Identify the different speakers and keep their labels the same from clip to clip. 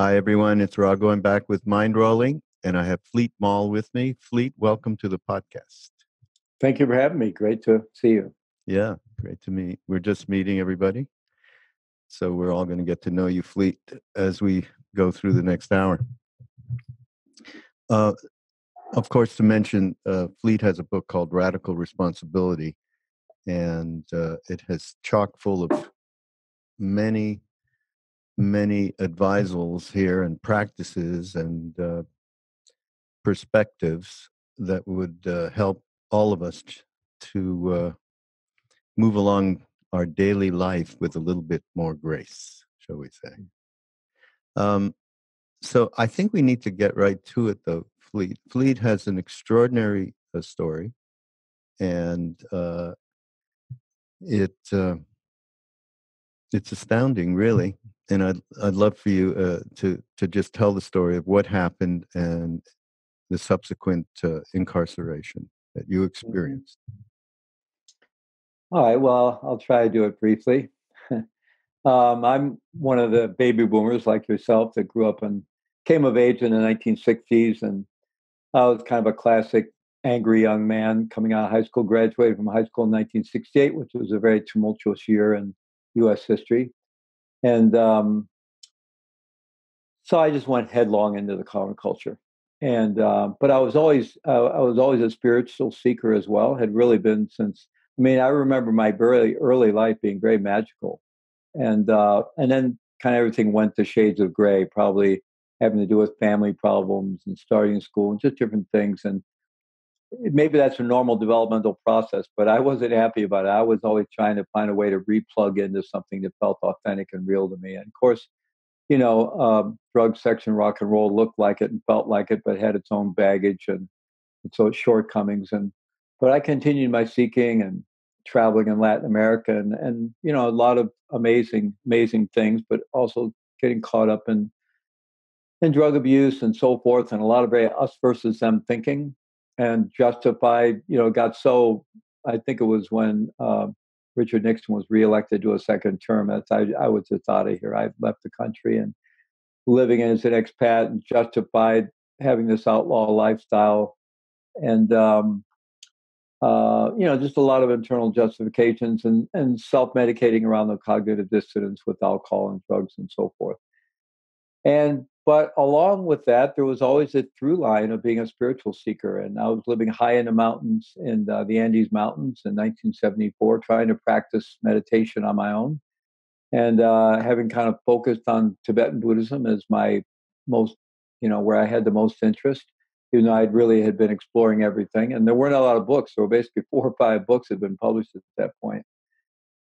Speaker 1: Hi, everyone. It's Raghu Markus with Mindrolling, and I have Fleet Maull with me. Fleet, welcome to the podcast.
Speaker 2: Thank you for having me. Great to see you.
Speaker 1: Yeah, great to meet. We're just meeting everybody. So we're all going to get to know you, Fleet, as we go through the next hour. Uh, of course, to mention, uh, Fleet has a book called Radical Responsibility, and uh, it has chock full of many, many advisals here and practices and uh, perspectives that would uh, help all of us to uh, move along our daily life with a little bit more grace, shall we say. Um, so I think we need to get right to it, though. Fleet Fleet has an extraordinary uh, story, and uh, it uh, it's astounding, really. And I'd I'd love for you uh, to to just tell the story of what happened and the subsequent uh, incarceration that you mm-hmm. experienced.
Speaker 2: All right. Well, I'll try to do it briefly. um, I'm one of the baby boomers like yourself that grew up and came of age in the 1960s, and I was kind of a classic angry young man coming out of high school, graduated from high school in 1968, which was a very tumultuous year in U.S. history. And um, so I just went headlong into the counterculture. And uh, but I was always uh, I was always a spiritual seeker as well. Had really been since. I mean, I remember my very early life being very magical, and uh, and then kind of everything went to shades of gray. Probably having to do with family problems and starting school and just different things. And maybe that's a normal developmental process, but I wasn't happy about it. I was always trying to find a way to replug into something that felt authentic and real to me. And of course, you know, um, drug, sex, and rock and roll looked like it and felt like it, but had its own baggage and its own shortcomings. And but I continued my seeking and traveling in Latin America and and you know a lot of amazing amazing things, but also getting caught up in in drug abuse and so forth, and a lot of very us versus them thinking and justified. You know, got so. I think it was when uh, Richard Nixon was reelected to a second term. I, I was just out of here. I left the country and living as an expat and justified having this outlaw lifestyle, and um, uh, you know, just a lot of internal justifications and and self medicating around the cognitive dissonance with alcohol and drugs and so forth. And but along with that, there was always a through line of being a spiritual seeker. And I was living high in the mountains in the Andes Mountains in 1974, trying to practice meditation on my own. And uh, having kind of focused on Tibetan Buddhism as my most, you know, where I had the most interest, even though I really had been exploring everything. And there weren't a lot of books. There were basically four or five books had been published at that point.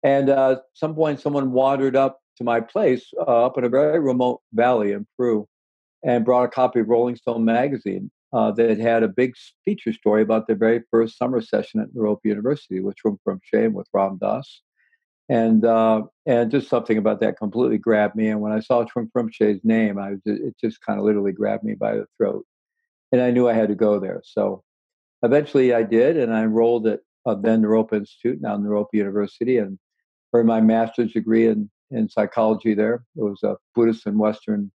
Speaker 2: And uh, at some point, someone wandered up to my place uh, up in a very remote valley in Peru and brought a copy of Rolling Stone magazine uh, that had a big feature story about the very first summer session at Naropa University which was from and with Ram Dass. And uh, and just something about that completely grabbed me. And when I saw Trungpa Rinpoche's name, I it just kind of literally grabbed me by the throat, and I knew I had to go there. So eventually, I did, and I enrolled at uh, then Naropa Institute, now Naropa University, and earned my master's degree in in psychology there. It was a Buddhist and Western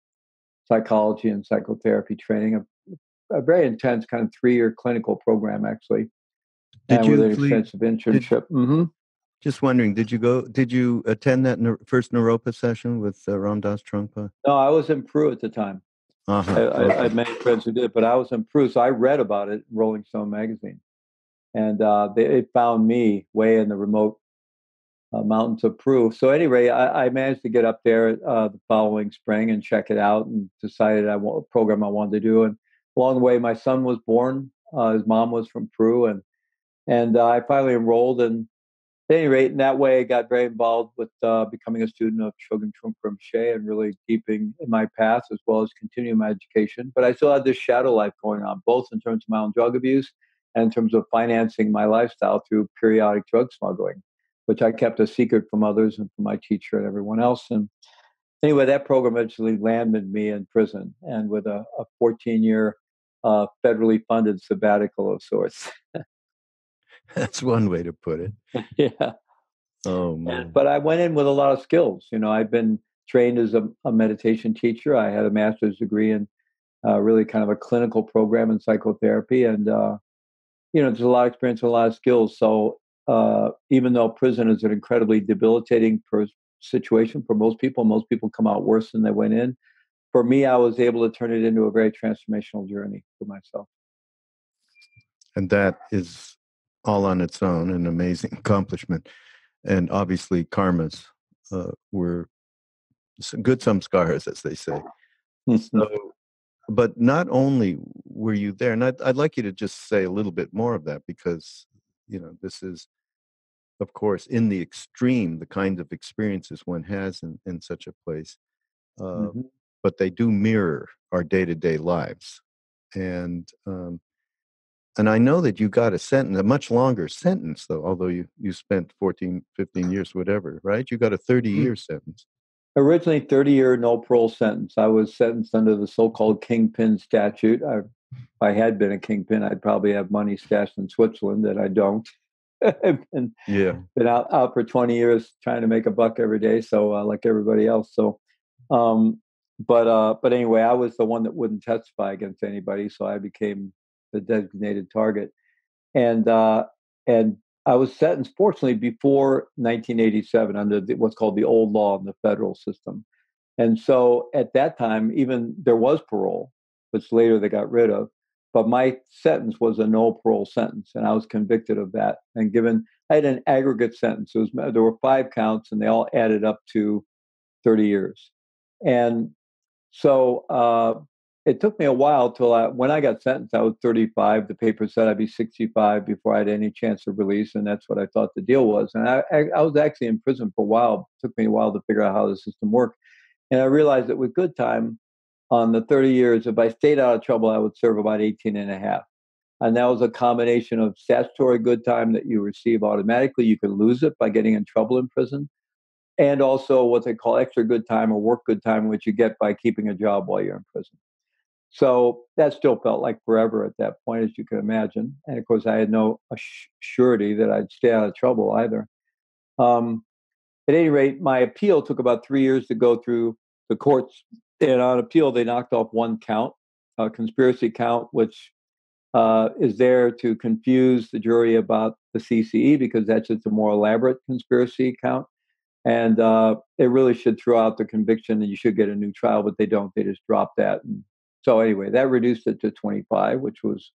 Speaker 2: psychology and psychotherapy training, a, a very intense kind of three year clinical program, actually.
Speaker 1: Did
Speaker 2: and
Speaker 1: you
Speaker 2: with an extensive internship?
Speaker 1: Did, mm-hmm. Just wondering, did you go? Did you attend that first Naropa session with uh, Ram Dass Trungpa?
Speaker 2: No, I was in Peru at the time. Uh-huh. I, okay. I, I, had many friends who did, but I was in Peru, so I read about it in Rolling Stone magazine, and uh, they, it found me way in the remote uh, mountains of Peru. So anyway, I, I managed to get up there uh, the following spring and check it out, and decided I want a program I wanted to do. And along the way, my son was born. Uh, his mom was from Peru, and and uh, I finally enrolled. And at any rate, in that way, I got very involved with uh, becoming a student of Chogyam Trungpa Rinpoche and really deepening in my path as well as continuing my education. But I still had this shadow life going on, both in terms of my own drug abuse and in terms of financing my lifestyle through periodic drug smuggling which I kept a secret from others and from my teacher and everyone else. And anyway, that program eventually landed me in prison and with a, a 14 year uh, federally funded sabbatical of sorts.
Speaker 1: That's one way to put it.
Speaker 2: yeah.
Speaker 1: Oh man.
Speaker 2: But I went in with a lot of skills. You know, I've been trained as a, a, meditation teacher. I had a master's degree in uh, really kind of a clinical program in psychotherapy, and uh, you know, there's a lot of experience, and a lot of skills. So uh, even though prison is an incredibly debilitating per- situation for most people, most people come out worse than they went in. For me, I was able to turn it into a very transformational journey for myself.
Speaker 1: And that is all on its own an amazing accomplishment. And obviously, karmas uh, were good samskaras, as they say. so, but not only were you there, and I'd, I'd like you to just say a little bit more of that because, you know, this is, of course, in the extreme, the kind of experiences one has in, in such a place. Uh, mm-hmm. But they do mirror our day to day lives. And um, and I know that you got a sentence, a much longer sentence, though, although you, you spent 14, 15 years, whatever, right? You got a 30 mm. year sentence.
Speaker 2: Originally, 30 year no parole sentence. I was sentenced under the so called kingpin statute. I, if I had been a kingpin, I'd probably have money stashed in Switzerland that I don't. I've been, yeah. been out, out for 20 years trying to make a buck every day. So, uh, like everybody else. So, um, but uh, but anyway, I was the one that wouldn't testify against anybody, so I became the designated target. And uh, and I was sentenced, fortunately, before 1987 under the, what's called the old law in the federal system. And so at that time, even there was parole, which later they got rid of. But my sentence was a no parole sentence, and I was convicted of that. And given I had an aggregate sentence, was, there were five counts, and they all added up to 30 years. And so uh, it took me a while till I, when I got sentenced, I was 35. The paper said I'd be 65 before I had any chance of release, and that's what I thought the deal was. And I, I, I was actually in prison for a while. It took me a while to figure out how the system worked, and I realized that with good time, on the 30 years, if I stayed out of trouble, I would serve about 18 and a half. And that was a combination of statutory good time that you receive automatically. You can lose it by getting in trouble in prison and also what they call extra good time or work good time, which you get by keeping a job while you're in prison. So that still felt like forever at that point, as you can imagine. And of course, I had no surety that I'd stay out of trouble either. Um, at any rate, my appeal took about three years to go through the courts. And on appeal, they knocked off one count, a conspiracy count, which uh, is there to confuse the jury about the CCE because that's just a more elaborate conspiracy count. And uh, they really should throw out the conviction and you should get a new trial, but they don't. They just drop that and so anyway, that reduced it to 25, which was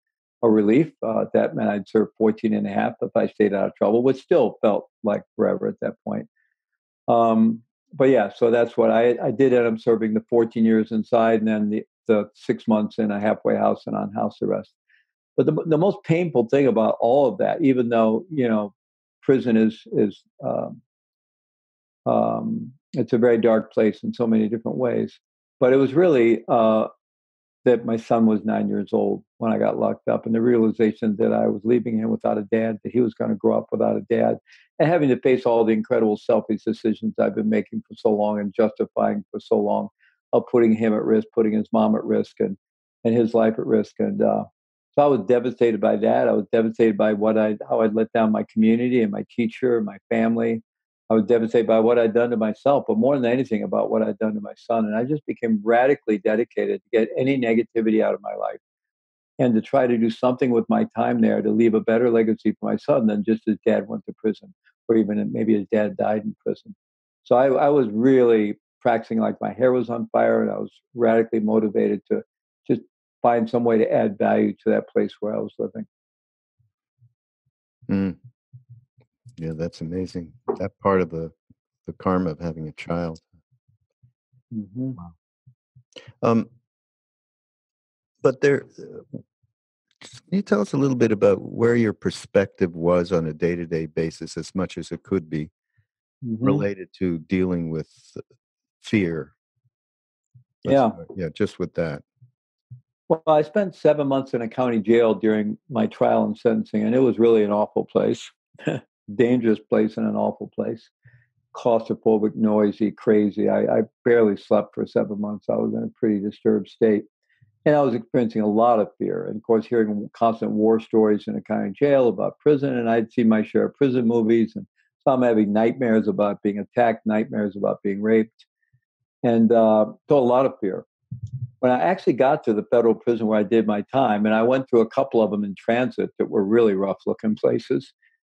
Speaker 2: a relief. Uh, that meant I'd serve 14 and a half if I stayed out of trouble, which still felt like forever at that point. Um, but yeah, so that's what I, I did end up serving the 14 years inside and then the, the six months in a halfway house and on house arrest. But the, the most painful thing about all of that, even though, you know, prison is, is um, um, it's a very dark place in so many different ways, but it was really uh, that my son was nine years old when I got locked up, and the realization that I was leaving him without a dad, that he was going to grow up without a dad, and having to face all the incredible selfish decisions I've been making for so long and justifying for so long of putting him at risk, putting his mom at risk, and and his life at risk. And uh, so I was devastated by that. I was devastated by what I how I'd let down my community and my teacher and my family. I was devastated by what I'd done to myself, but more than anything about what I'd done to my son. And I just became radically dedicated to get any negativity out of my life and to try to do something with my time there to leave a better legacy for my son than just his dad went to prison or even maybe his dad died in prison. So I, I was really practicing like my hair was on fire and I was radically motivated to just find some way to add value to that place where I was living.
Speaker 1: Mm. Yeah, that's amazing. That part of the the karma of having a child. Mm-hmm. Wow. Um, but there, uh, can you tell us a little bit about where your perspective was on a day to day basis, as much as it could be, mm-hmm. related to dealing with fear?
Speaker 2: Let's, yeah,
Speaker 1: yeah, just with that.
Speaker 2: Well, I spent seven months in a county jail during my trial and sentencing, and it was really an awful place. dangerous place and an awful place. Claustrophobic, noisy, crazy. I, I barely slept for seven months. I was in a pretty disturbed state. And I was experiencing a lot of fear. And of course, hearing constant war stories in a county jail about prison. And I'd see my share of prison movies. And so I'm having nightmares about being attacked, nightmares about being raped. and uh, felt a lot of fear. When I actually got to the federal prison where I did my time, and I went through a couple of them in transit that were really rough looking places,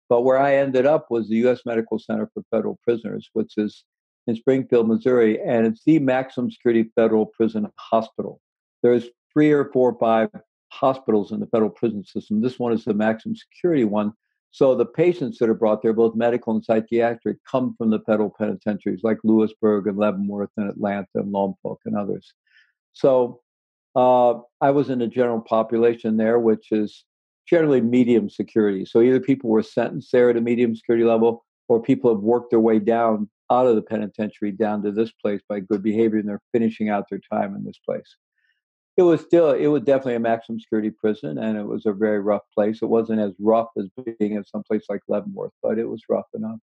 Speaker 2: but where I ended up was the U.S. Medical Center for Federal Prisoners, which is in Springfield, Missouri, and it's the maximum security federal prison hospital. There's three or four or five hospitals in the federal prison system. This one is the maximum security one. So the patients that are brought there, both medical and psychiatric, come from the federal penitentiaries like Lewisburg and Leavenworth and Atlanta and Lompoc and others. So uh, I was in the general population there, which is generally medium security. So either people were sentenced there at a medium security level, or people have worked their way down out of the penitentiary down to this place by good behavior, and they're finishing out their time in this place. It was still, it was definitely a maximum security prison, and it was a very rough place. It wasn't as rough as being at some place like Leavenworth, but it was rough enough.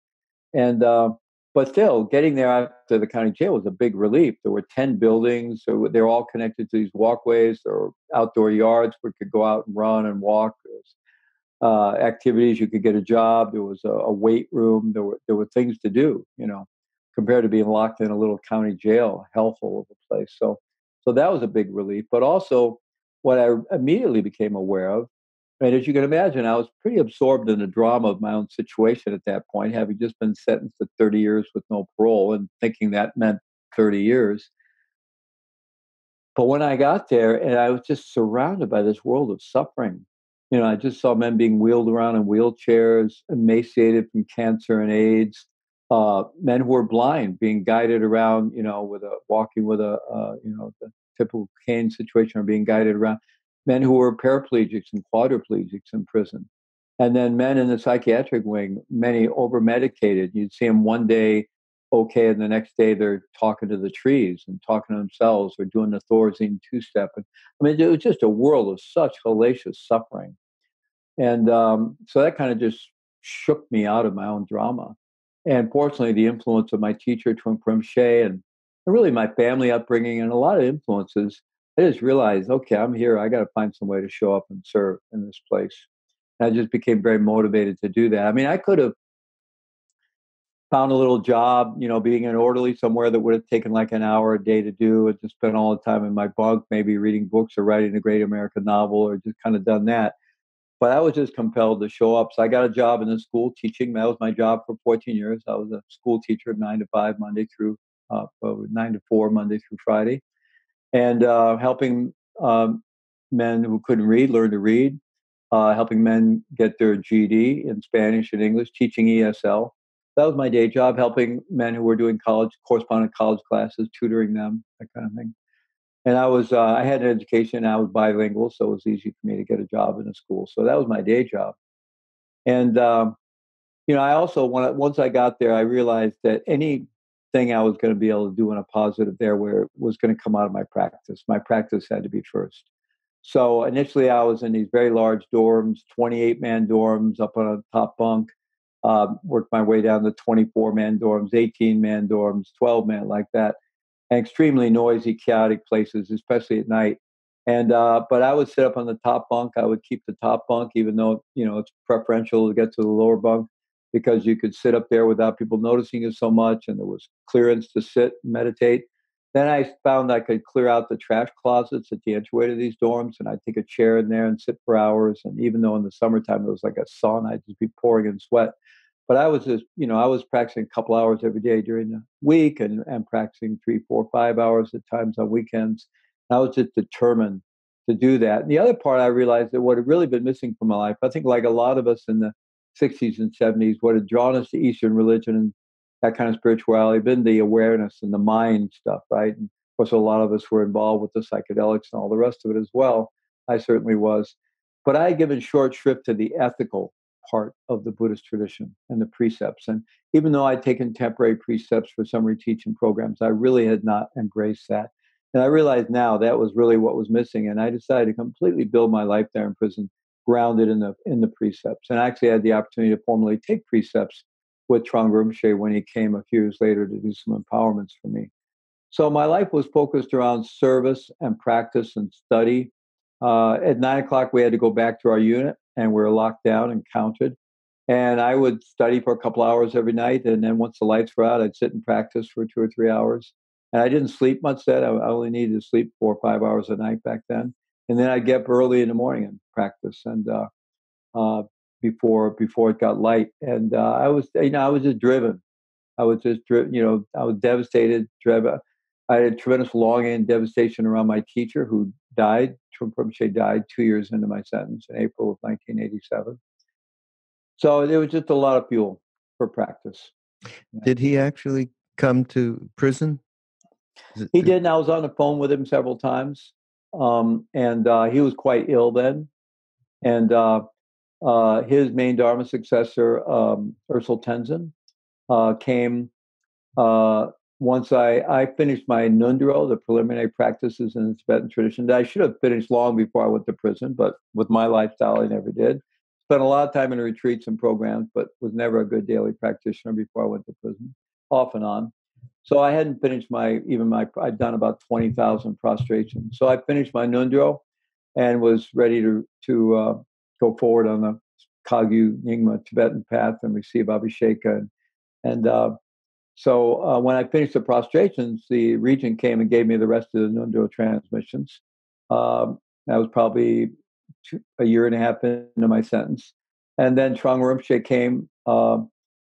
Speaker 2: And uh, but still, getting there after the county jail was a big relief. There were 10 buildings. So they're all connected to these walkways. Were outdoor yards where you could go out and run and walk. Uh, activities. You could get a job. There was a, a, weight room. There were, there were things to do, you know, compared to being locked in a little county jail, hellhole of a place. So, so that was a big relief. But also, what I immediately became aware of and as you can imagine, I was pretty absorbed in the drama of my own situation at that point, having just been sentenced to 30 years with no parole and thinking that meant 30 years. But when I got there, and I was just surrounded by this world of suffering, you know, I just saw men being wheeled around in wheelchairs, emaciated from cancer and AIDS, uh, men who were blind being guided around, you know, with a walking with a, uh, you know, the typical cane situation or being guided around men who were paraplegics and quadriplegics in prison. And then men in the psychiatric wing, many over medicated. You'd see them one day okay, and the next day they're talking to the trees and talking to themselves or doing the Thorazine two step. And I mean, it was just a world of such hellacious suffering. And um, so that kind of just shook me out of my own drama. And fortunately, the influence of my teacher, Trungpa Rinpoche, and really my family upbringing and a lot of influences I just realized, okay, I'm here. I got to find some way to show up and serve in this place. And I just became very motivated to do that. I mean, I could have found a little job, you know, being an orderly somewhere that would have taken like an hour a day to do and just spent all the time in my bunk, maybe reading books or writing a great American novel or just kind of done that. But I was just compelled to show up. So I got a job in the school teaching. That was my job for 14 years. I was a school teacher, nine to five, Monday through uh, nine to four, Monday through Friday and uh, helping um, men who couldn't read learn to read, uh, helping men get their GED in Spanish and English, teaching ESL. That was my day job, helping men who were doing college, correspondent college classes, tutoring them, that kind of thing. And I was, uh, I had an education. I was bilingual, so it was easy for me to get a job in a school. So that was my day job. And um, you know, I also once I got there, I realized that any thing I was going to be able to do in a positive there where it was going to come out of my practice. My practice had to be first. So initially, I was in these very large dorms, 28 man dorms up on a top bunk. Uh, worked my way down to 24 man dorms, 18 man dorms, 12 man, like that, and extremely noisy, chaotic places, especially at night. And uh, but I would sit up on the top bunk. I would keep the top bunk, even though you know it's preferential to get to the lower bunk because you could sit up there without people noticing you so much and there was clearance to sit and meditate. Then I found I could clear out the trash closets at the entryway to these dorms and I'd take a chair in there and sit for hours. And even though in the summertime it was like a sauna, I'd just be pouring in sweat. But I was just, you know, I was practicing a couple hours every day during the week and, and practicing three, four, five hours at times on weekends. And I was just determined to do that. And the other part I realized that what had really been missing from my life, I think like a lot of us in the 60s and 70s, what had drawn us to Eastern religion and that kind of spirituality, been the awareness and the mind stuff, right? And of course, a lot of us were involved with the psychedelics and all the rest of it as well. I certainly was. But I had given short shrift to the ethical part of the Buddhist tradition and the precepts. And even though I'd taken temporary precepts for some reteaching programs, I really had not embraced that. And I realized now that was really what was missing. And I decided to completely build my life there in prison grounded in the in the precepts. And I actually had the opportunity to formally take precepts with Trungpa Rinpoche when he came a few years later to do some empowerments for me. So my life was focused around service and practice and study. Uh, at nine o'clock, we had to go back to our unit, and we were locked down and counted. And I would study for a couple hours every night, and then once the lights were out, I'd sit and practice for two or three hours. And I didn't sleep much then. I only needed to sleep four or five hours a night back then. And then I'd get up early in the morning and practice. And uh, uh, before before it got light, and uh, I was you know I was just driven. I was just driven. You know, I was devastated. Driven. I had tremendous longing and devastation around my teacher who died. Trungpa Rinpoche died two years into my sentence in April of 1987. So there was just a lot of fuel for practice.
Speaker 1: Did he actually come to prison?
Speaker 2: He did, and I was on the phone with him several times. Um, and uh, he was quite ill then. And uh, uh, his main Dharma successor, um, Ösel Tendzin, uh, came uh, once I, I finished my Ngöndro, the preliminary practices in the Tibetan tradition. I should have finished long before I went to prison, but with my lifestyle, I never did. Spent a lot of time in retreats and programs, but was never a good daily practitioner before I went to prison, off and on. So I hadn't finished my even my I'd done about twenty thousand prostrations. So I finished my Ngöndro and was ready to to uh, go forward on the Kagyu Nyingma Tibetan path and receive Abhisheka. And, and uh, so uh, when I finished the prostrations, the regent came and gave me the rest of the Ngöndro transmissions. Um, that was probably two, a year and a half into my sentence. And then Trungpa Rinpoche came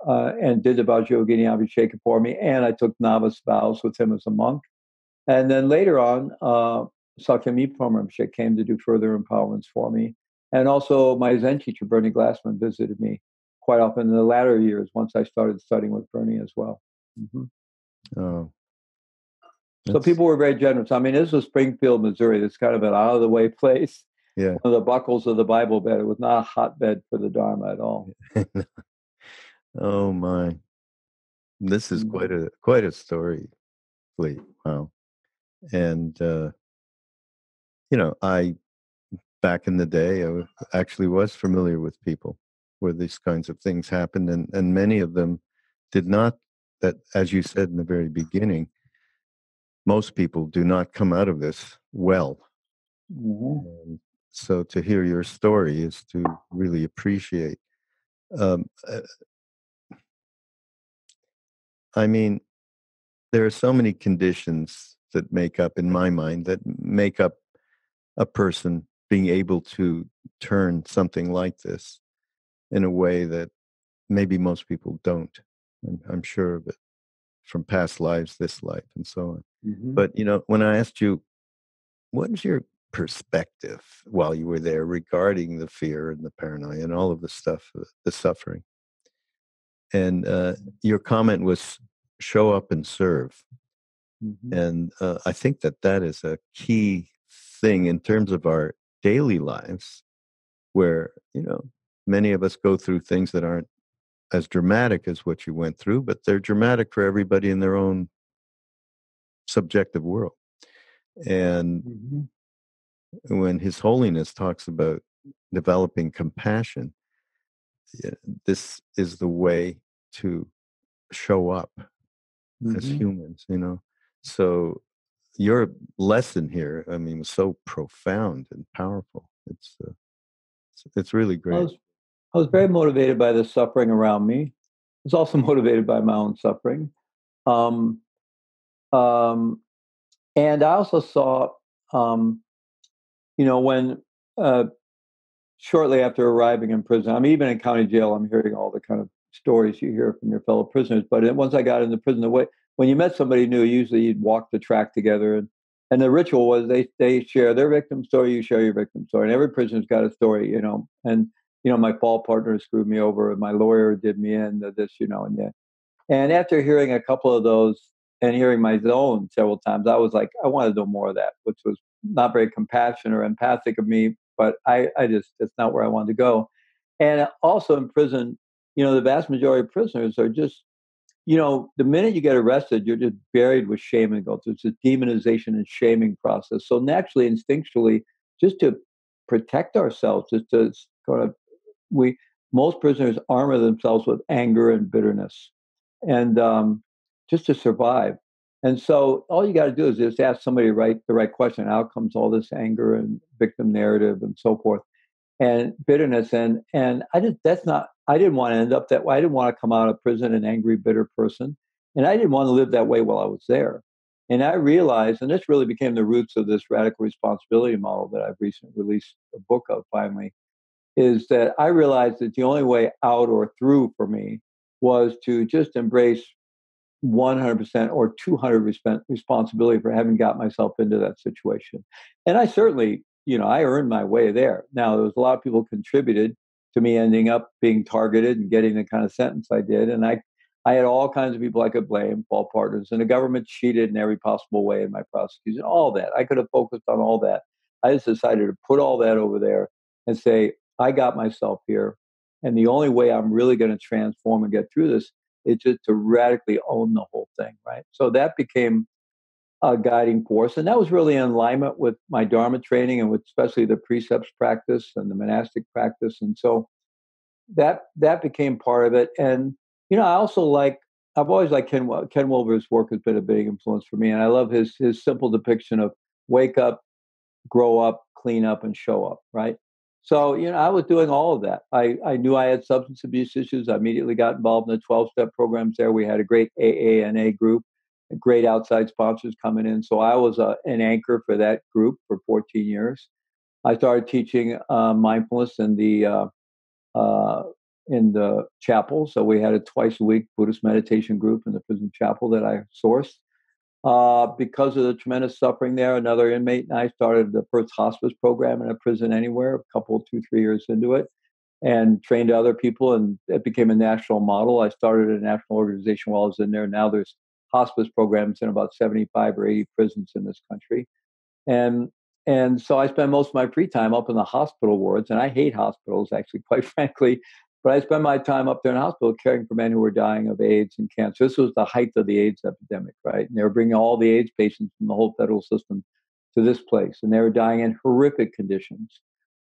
Speaker 2: uh, and did the Vajrayogini Abhisheka for me, and I took novice vows with him as a monk. And then later on, uh, Sakyong Mipham came to do further empowerments for me. And also, my Zen teacher, Bernie Glassman, visited me quite often in the latter years once I started studying with Bernie as well. Mm-hmm. Oh. So people were very generous. I mean, this was Springfield, Missouri. It's kind of an out of the way place.
Speaker 1: Yeah.
Speaker 2: One of the buckles of the Bible belt. It was not a hotbed for the Dharma at all.
Speaker 1: oh my. This is mm-hmm. quite a quite a story, Lee. Wow. And uh you know, I back in the day, I actually was familiar with people where these kinds of things happened, and, and many of them did not. That, as you said in the very beginning, most people do not come out of this well. Mm-hmm. so to hear your story is to really appreciate. Um, uh, I mean, there are so many conditions that make up, in my mind, that make up a person being able to turn something like this in a way that maybe most people don't. I'm, I'm sure of it from past lives, this life, and so on. Mm-hmm. But you know, when I asked you, what is your perspective while you were there regarding the fear and the paranoia and all of the stuff, uh, the suffering? And uh, your comment was, "Show up and serve." Mm-hmm. And uh, I think that that is a key thing in terms of our daily lives where you know many of us go through things that aren't as dramatic as what you went through but they're dramatic for everybody in their own subjective world and mm-hmm. when his holiness talks about developing compassion this is the way to show up mm-hmm. as humans you know so your lesson here, I mean, was so profound and powerful. It's uh, it's, it's, really great. I
Speaker 2: was, I was very motivated by the suffering around me. I was also motivated by my own suffering. Um, um, and I also saw, um, you know, when uh, shortly after arriving in prison, I'm even in county jail. I'm hearing all the kind of stories you hear from your fellow prisoners. But once I got into prison, the way when you met somebody new, usually you'd walk the track together, and and the ritual was they they share their victim story, you share your victim story, and every prisoner's got a story, you know. And you know, my fall partner screwed me over, and my lawyer did me in, this, you know, and yeah. And after hearing a couple of those and hearing my own several times, I was like, I want to do more of that, which was not very compassionate or empathic of me, but I, I just, that's not where I wanted to go. And also in prison, you know, the vast majority of prisoners are just you know, the minute you get arrested, you're just buried with shame and guilt. It's a demonization and shaming process. So naturally, instinctually, just to protect ourselves, just to kind of, we most prisoners armor themselves with anger and bitterness, and um, just to survive. And so, all you got to do is just ask somebody right the right question. Out comes all this anger and victim narrative and so forth, and bitterness. And and I just that's not I didn't want to end up that way. I didn't want to come out of prison an angry, bitter person. And I didn't want to live that way while I was there. And I realized, and this really became the roots of this radical responsibility model that I've recently released a book of finally, is that I realized that the only way out or through for me was to just embrace 100% or 200% responsibility for having got myself into that situation. And I certainly, you know, I earned my way there. Now, there was a lot of people contributed to me ending up being targeted and getting the kind of sentence I did. And I, I had all kinds of people I could blame, fault partners, and the government cheated in every possible way in my prosecution, all that. I could have focused on all that. I just decided to put all that over there and say, I got myself here. And the only way I'm really going to transform and get through this is just to radically own the whole thing, right? So that became a guiding force. And that was really in alignment with my Dharma training and with especially the precepts practice and the monastic practice. And so that that became part of it. And you know, I also like I've always liked Ken Ken Wilber's work has been a big influence for me, and I love his his simple depiction of wake up, grow up, clean up, and show up. Right. So you know, I was doing all of that. I I knew I had substance abuse issues. I immediately got involved in the twelve step programs. There, we had a great AANA group, great outside sponsors coming in. So I was a, uh, an anchor for that group for 14 years. I started teaching uh, mindfulness in the uh, uh, in the chapel. So we had a twice a week Buddhist meditation group in the prison chapel that I sourced. Uh, because of the tremendous suffering there, another inmate and I started the first hospice program in a prison anywhere, a couple, two, three years into it, and trained other people, and it became a national model. I started a national organization while I was in there. Now there's hospice programs in about 75 or 80 prisons in this country. And and so I spend most of my free time up in the hospital wards, and I hate hospitals, actually, quite frankly. But I spent my time up there in the hospital caring for men who were dying of AIDS and cancer. This was the height of the AIDS epidemic, right? And they were bringing all the AIDS patients from the whole federal system to this place, and they were dying in horrific conditions.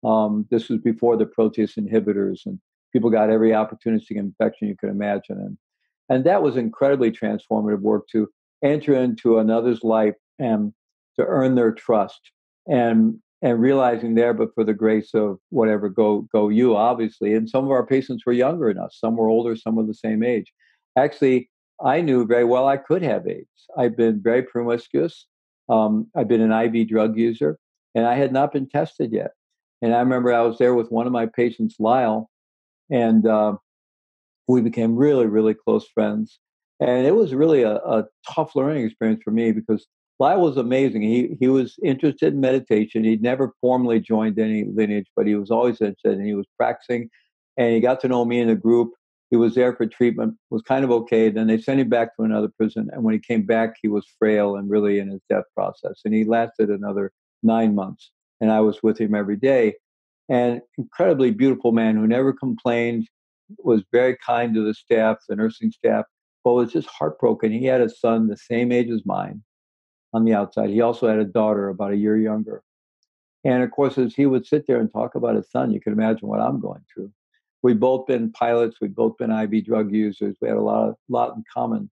Speaker 2: Um, this was before the protease inhibitors, and people got every opportunistic infection you could imagine. And, and that was incredibly transformative work to enter into another's life and to earn their trust and and realizing there, but for the grace of whatever, go go you, obviously. And some of our patients were younger than us, some were older, some were the same age. Actually, I knew very well I could have AIDS. I've been very promiscuous. Um, I've been an IV drug user, and I had not been tested yet. And I remember I was there with one of my patients, Lyle, and uh, we became really, really close friends. And it was really a, a tough learning experience for me because Lyle was amazing. He he was interested in meditation. He'd never formally joined any lineage, but he was always interested and he was practicing. And he got to know me in a group. He was there for treatment, was kind of okay. Then they sent him back to another prison. And when he came back, he was frail and really in his death process. And he lasted another nine months. And I was with him every day. And incredibly beautiful man who never complained, was very kind to the staff, the nursing staff, but was just heartbroken. He had a son the same age as mine on the outside. He also had a daughter about a year younger. And of course, as he would sit there and talk about his son, you can imagine what I'm going through. We've both been pilots. We've both been IV drug users. We had a lot, of, lot in common.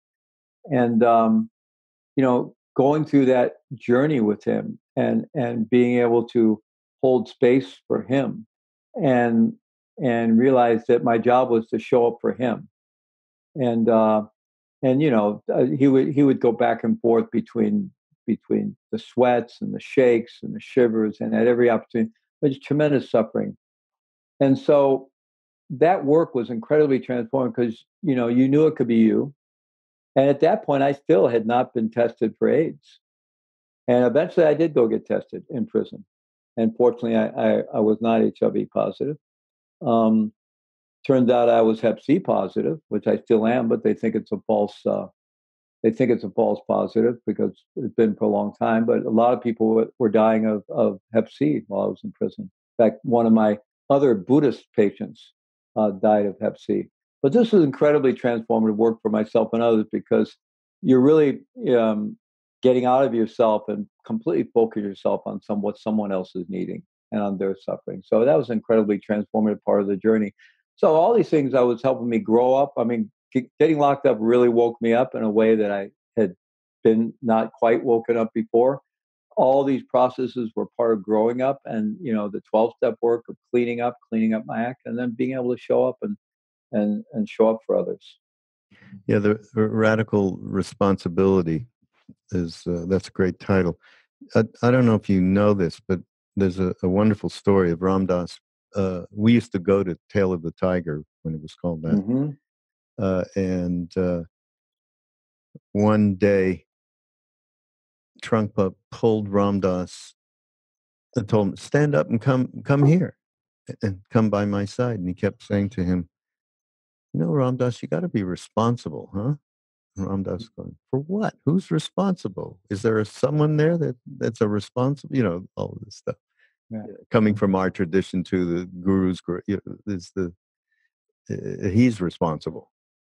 Speaker 2: And, um, you know, going through that journey with him and, and being able to hold space for him and, and realize that my job was to show up for him. And, uh, and you know, uh, he would, he would go back and forth between between the sweats and the shakes and the shivers and at every opportunity. There's tremendous suffering. And so that work was incredibly transforming because, you know, you knew it could be you. And at that point, I still had not been tested for AIDS. And eventually I did go get tested in prison. And fortunately, I, I, I was not HIV positive. Um, turns out I was Hep C positive, which I still am, but they think it's a false uh, they think it's a false positive because it's been for a long time. But a lot of people were dying of, of Hep C while I was in prison. In fact, one of my other Buddhist patients uh, died of Hep C. But this was incredibly transformative work for myself and others because you're really um, getting out of yourself and completely focus yourself on some what someone else is needing and on their suffering. So that was an incredibly transformative part of the journey. So all these things I was helping me grow up. I mean, getting locked up really woke me up in a way that I had been not quite woken up before. All these processes were part of growing up, and you know the twelve step work of cleaning up, cleaning up my act, and then being able to show up and and and show up for others.
Speaker 1: Yeah, the radical responsibility is uh, that's a great title. I, I don't know if you know this, but there's a, a wonderful story of Ram Dass. Uh, we used to go to Tail of the Tiger when it was called that,
Speaker 2: hmm
Speaker 1: uh, and uh, one day Trungpa pulled Ram Dass and told him, "Stand up and come come here, and come by my side." And he kept saying to him, "You know, Ram Dass, you got to be responsible, huh?" And Ram Dass going, "For what? Who's responsible? Is there a, someone there that that's a responsible? You know, all of this stuff."
Speaker 2: Yeah.
Speaker 1: Coming from our tradition to the guru's, guru, you know, is the uh, he's responsible.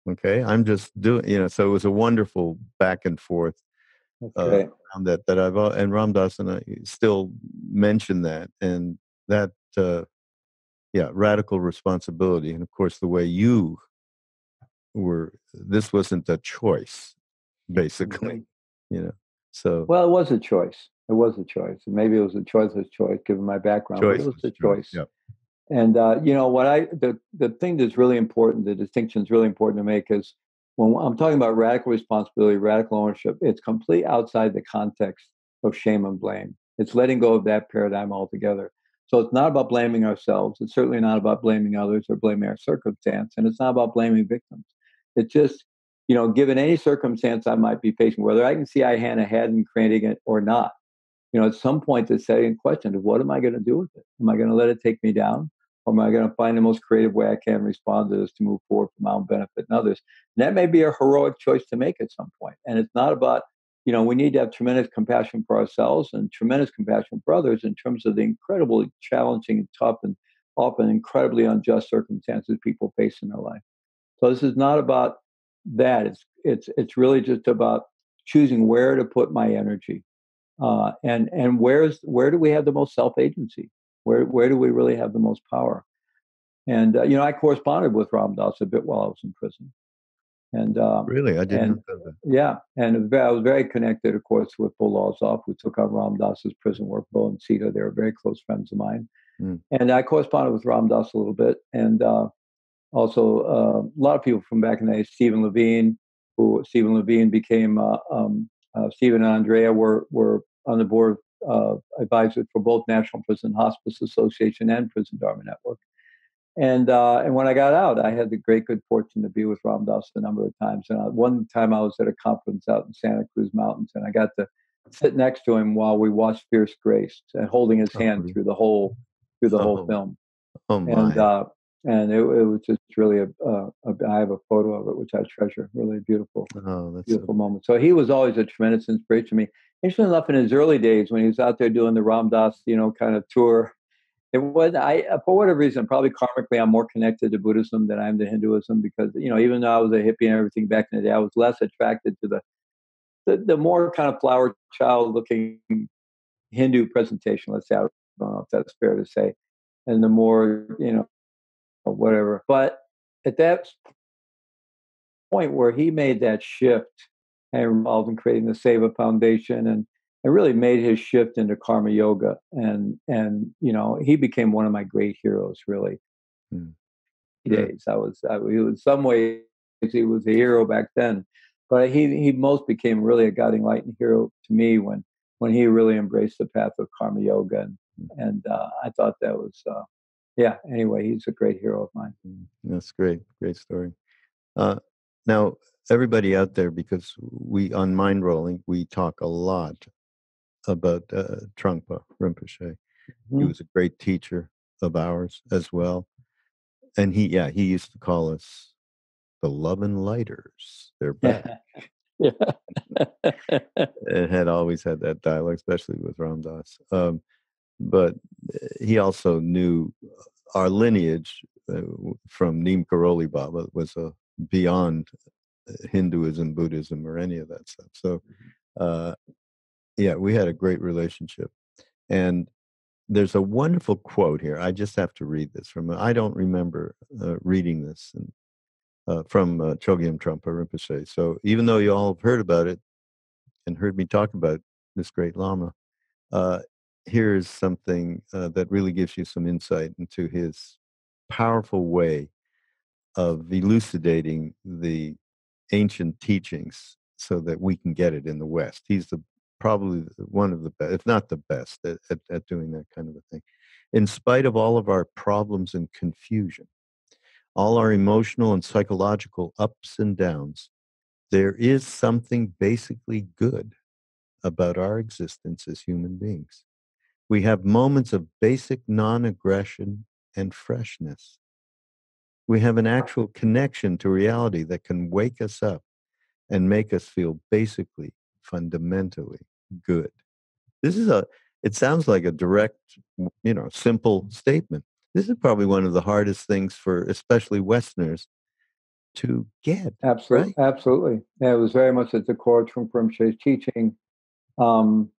Speaker 1: Okay, I'm just doing, you know. So it was a wonderful back and forth
Speaker 2: That's
Speaker 1: uh, around that that I've and Ram Dass and I still mention that and that uh, yeah radical responsibility and of course the way you were this wasn't a choice basically you know so
Speaker 2: Well, it was a choice. It was a choice. And maybe it was a choiceless choice given my background. but
Speaker 1: choice
Speaker 2: it was a choice.
Speaker 1: yeah
Speaker 2: And uh, you know what I the the thing that's really important, the distinction is really important to make is when I'm talking about radical responsibility, radical ownership, it's complete outside the context of shame and blame. It's letting go of that paradigm altogether. So it's not about blaming ourselves. It's certainly not about blaming others or blaming our circumstance, and it's not about blaming victims. It's just you know, given any circumstance I might be facing, whether I can see I had a hand in creating it or not, you know, at some point the setting question of what am I going to do with it? Am I going to let it take me down? Am I going to find the most creative way I can respond to this to move forward for my own benefit and others? And that may be a heroic choice to make at some point. And it's not about, you know, we need to have tremendous compassion for ourselves and tremendous compassion for others in terms of the incredibly challenging tough and often incredibly unjust circumstances people face in their life. So this is not about that. It's it's it's really just about choosing where to put my energy uh, and and where's where do we have the most self agency? Where where do we really have the most power? And uh, you know, I corresponded with Ram Dass a bit while I was in prison, and um,
Speaker 1: really i didn't
Speaker 2: and
Speaker 1: know that
Speaker 2: yeah, and it was ve- I was very connected, of course, with Bo Lozoff, who took on Ram Dass's prison work. Bo and Sita, they were very close friends of mine,
Speaker 1: Mm.
Speaker 2: and I corresponded with Ram Dass a little bit, and uh, also uh, a lot of people from back in the day, Stephen Levine, who Stephen Levine became uh, um, uh, Stephen and Andrea were were on the board uh, advisors for both National Prison Hospice Association and Prison Dharma Network. And uh, and when I got out, I had the great good fortune to be with Ram Dass a number of times. And uh, one time I was at a conference out in Santa Cruz Mountains, and I got to sit next to him while we watched Fierce Grace, and holding his
Speaker 1: Oh,
Speaker 2: hand
Speaker 1: really?
Speaker 2: through the whole through the whole
Speaker 1: Oh,
Speaker 2: film
Speaker 1: oh my
Speaker 2: and uh, and it, it was just really a, a, a I have a photo of it which I treasure. Really beautiful,
Speaker 1: oh that's
Speaker 2: beautiful
Speaker 1: so,
Speaker 2: moment. So he was always a tremendous inspiration to me. Interesting enough, in his early days when he was out there doing the Ram Dass, you know, kind of tour, it was I uh, for whatever reason, probably karmically, I'm more connected to Buddhism than I am to Hinduism because you know, even though I was a hippie and everything back in the day, I was less attracted to the the, the more kind of flower child looking Hindu presentation. Let's say I don't know if that's fair to say, and the more you know whatever. But at that point where he made that shift involved in creating the Seva Foundation and and really made his shift into karma yoga and and you know he became one of my great heroes really
Speaker 1: Mm.
Speaker 2: Days i was I, he was in some ways he was a hero back then but he he most became really a guiding light and hero to me when when he really embraced the path of karma yoga and
Speaker 1: Mm.
Speaker 2: and uh, i thought that was uh, yeah anyway he's a great hero of mine
Speaker 1: Mm, That's great. Great story. Uh, now, everybody out there, because we on Mind Rolling, we talk a lot about uh, Trungpa Rinpoche. He
Speaker 2: Mhm.
Speaker 1: was a great teacher of ours as well, and he, yeah, he used to call us the Lovin' Lighters. They're back.
Speaker 2: yeah
Speaker 1: and had always had that dialogue, especially with Ram Dass. Um, but uh, he also knew our lineage uh, from Neem Karoli Baba was uh, beyond uh, Hinduism, Buddhism, or any of that stuff. So, uh, yeah, we had a great relationship. And there's a wonderful quote here. I just have to read this from. I don't remember uh, reading this and, uh, from uh, Chogyam Trungpa Rinpoche. So even though you all have heard about it and heard me talk about this great Lama, uh, here is something uh, that really gives you some insight into his powerful way of elucidating the ancient teachings so that we can get it in the West. He's the probably one of the best, if not the best, at, at, at doing that kind of a thing. In spite of all of our problems and confusion, all our emotional and psychological ups and downs, there is something basically good about our existence as human beings. We have moments of basic non aggression and freshness. We have an actual connection to reality that can wake us up and make us feel basically, fundamentally good. This is a, it sounds like a direct, you know, simple statement. This is probably one of the hardest things for especially Westerners to get.
Speaker 2: Absolutely. Right? Absolutely. Yeah, it was very much at the core of Trungpa Rinpoche's teaching. Um,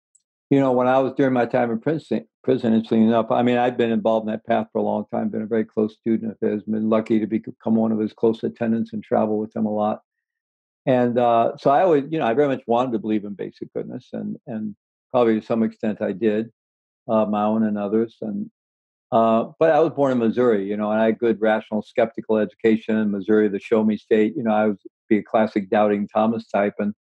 Speaker 2: you know, when I was during my time in prison, prison, interestingly enough, I mean, I've been involved in that path for a long time, been a very close student of his, been lucky to become one of his close attendants and travel with him a lot. And uh, so I always, you know, I very much wanted to believe in basic goodness, and and probably to some extent I did, uh, my own and others. And uh, but I was born in Missouri, you know, and I had good, rational, skeptical education in Missouri, the show me state. You know, I was be a classic doubting Thomas type, and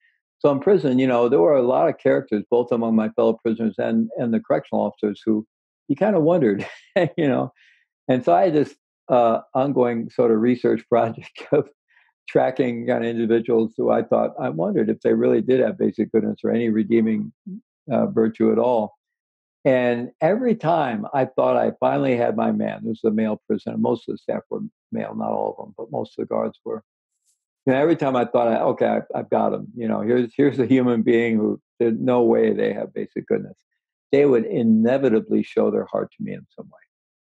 Speaker 2: so in prison, you know, there were a lot of characters, both among my fellow prisoners and and the correctional officers, who you kind of wondered, you know, and so I had this uh, ongoing sort of research project of tracking kind of individuals who I thought I wondered if they really did have basic goodness or any redeeming uh, virtue at all. And every time I thought I finally had my man, this was a male prisoner. Most of the staff were male, not all of them, but most of the guards were. You know, every time I thought, okay, I, I've got him. You know, here's here's a human being who there's no way they have basic goodness. They would inevitably show their heart to me in some way.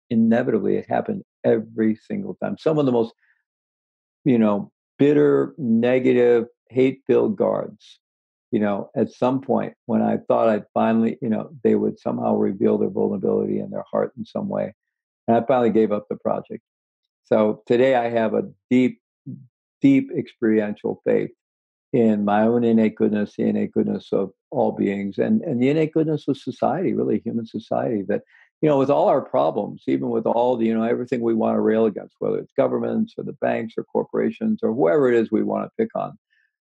Speaker 2: Inevitably, it happened every single time. Some of the most, you know, bitter, negative, hate filled guards. You know, at some point when I thought I'd finally, you know, they would somehow reveal their vulnerability and their heart in some way. And I finally gave up the project. So today I have a deep, deep experiential faith in my own innate goodness, the innate goodness of all beings, and, and the innate goodness of society, really human society, that you know, with all our problems, even with all the, you know, everything we want to rail against, whether it's governments or the banks or corporations or whoever it is we want to pick on,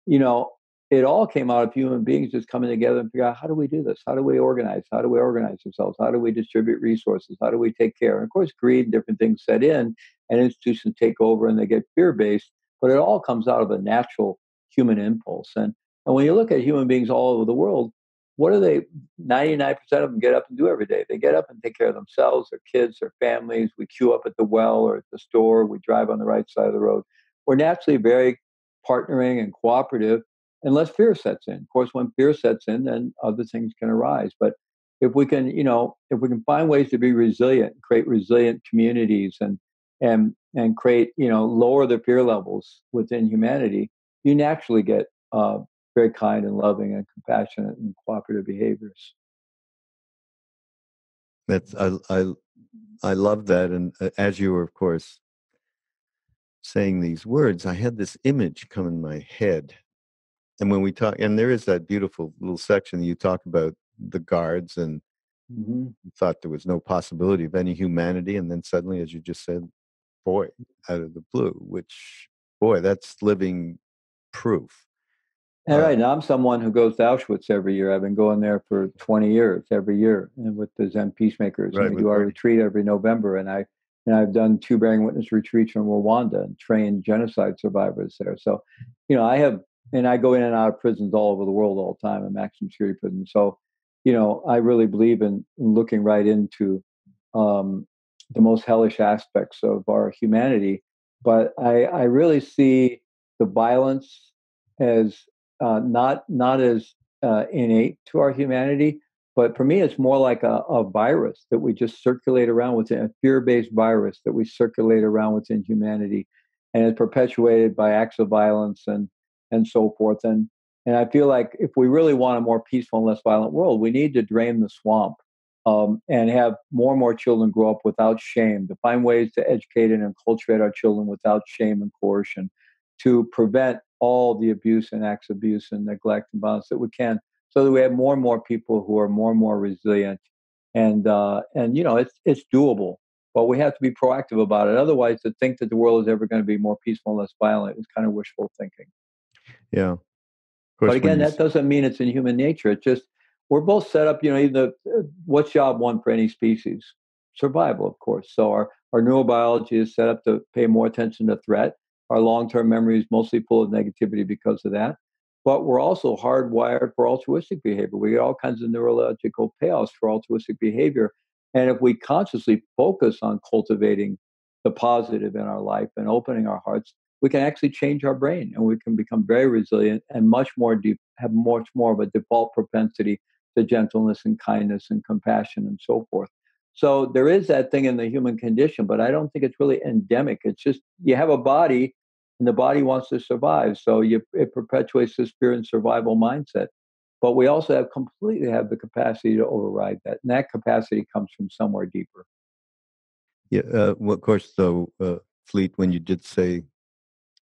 Speaker 2: you know, it all came out of human beings just coming together and figure out how do we do this? How do we organize? How do we organize ourselves? How do we distribute resources? How do we take care? And of course, greed and different things set in and institutions take over and they get fear based, but it all comes out of a natural human impulse. And, and when you look at human beings all over the world, what do they 99% of them get up and do every day? They get up and take care of themselves their kids their families. We queue up at the well or at the store. We drive on the right side of the road. We're naturally very partnering and cooperative unless fear sets in. Of course when fear sets in then other things can arise. But if we can you know if we can find ways to be resilient create resilient communities and and and create you know lower the fear levels within humanity you naturally get uh, very kind and loving and compassionate and cooperative behaviors.
Speaker 1: That's I I I love that, and uh, as you were, of course, saying these words, I had this image come in my head, and when we talk, and there is that beautiful little section you talk about the guards and mm-hmm. thought there was no possibility of any humanity, and then suddenly, as you just said, boy, out of the blue, which boy, that's living proof
Speaker 2: all right. Now I'm someone who goes to Auschwitz every year. I've been going there for 20 years, every year, and with the Zen Peacemakers. Right, we do our retreat every November, and I and I've done two bearing witness retreats from Rwanda and trained genocide survivors there. So, you know, I have, and I go in and out of prisons all over the world all the time, in maximum security prison. So, you know, I really believe in, in looking right into um, the most hellish aspects of our humanity. But I, I really see the violence as uh, not not as uh, innate to our humanity, but for me, it's more like a, a virus that we just circulate around within a fear-based virus that we circulate around within humanity, and it's perpetuated by acts of violence and and so forth. And and I feel like if we really want a more peaceful and less violent world, we need to drain the swamp um, and have more and more children grow up without shame. To find ways to educate and enculturate our children without shame and coercion, to prevent all the abuse and acts of abuse and neglect and violence that we can, so that we have more and more people who are more and more resilient. And uh, and you know, it's it's doable, but we have to be proactive about it. Otherwise, to think that the world is ever going to be more peaceful and less violent is kind of wishful thinking.
Speaker 1: Yeah,
Speaker 2: But again, that doesn't mean it's in human nature. It's just we're both set up. You know, the uh, what's job one for any species? Survival, of course. So our our neurobiology is set up to pay more attention to threat. Our long term memory is mostly full of negativity because of that. But we're also hardwired for altruistic behavior. We get all kinds of neurological payoffs for altruistic behavior. And if we consciously focus on cultivating the positive in our life and opening our hearts, we can actually change our brain and we can become very resilient and much more have much more of a default propensity to gentleness and kindness and compassion and so forth. So there is that thing in the human condition, but I don't think it's really endemic. It's just you have a body and the body wants to survive. So you, it perpetuates this fear and survival mindset. But we also have completely have the capacity to override that. And that capacity comes from somewhere deeper.
Speaker 1: Yeah, uh, well, of course, though, uh, Fleet, when you did say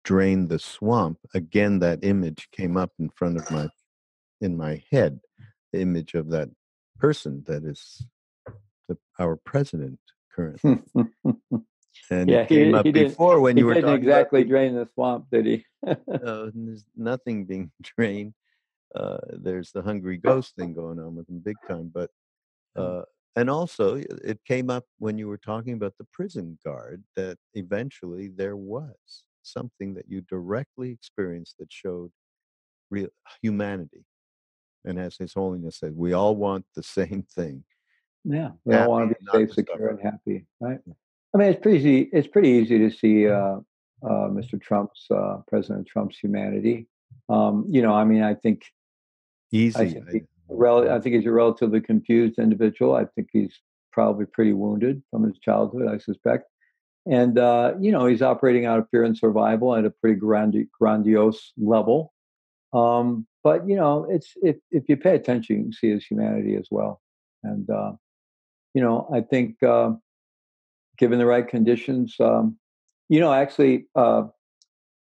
Speaker 1: drain the swamp, again, that image came up in front of my, in my head, the image of that person that is the, our president currently. and yeah, it came he, up he before when you were
Speaker 2: didn't exactly drain the swamp, did he?
Speaker 1: uh, there's nothing being drained. Uh, there's the hungry ghost thing going on with him big time, but uh, and also it came up when you were talking about the prison guard that eventually there was something that you directly experienced that showed real humanity and as his holiness said we all want the same thing
Speaker 2: yeah we all want to be safe secure and happy right i mean it's pretty easy it's pretty easy to see uh, uh, mr trump's uh, president trump's humanity um, you know i mean i think
Speaker 1: easy I
Speaker 2: think, I think he's a relatively confused individual. I think he's probably pretty wounded from his childhood, I suspect. And, uh, you know, he's operating out of fear and survival at a pretty grandi- grandiose level. Um, but, you know, it's if, if you pay attention, you can see his humanity as well. And, uh, you know, I think uh, given the right conditions, um, you know, actually, uh,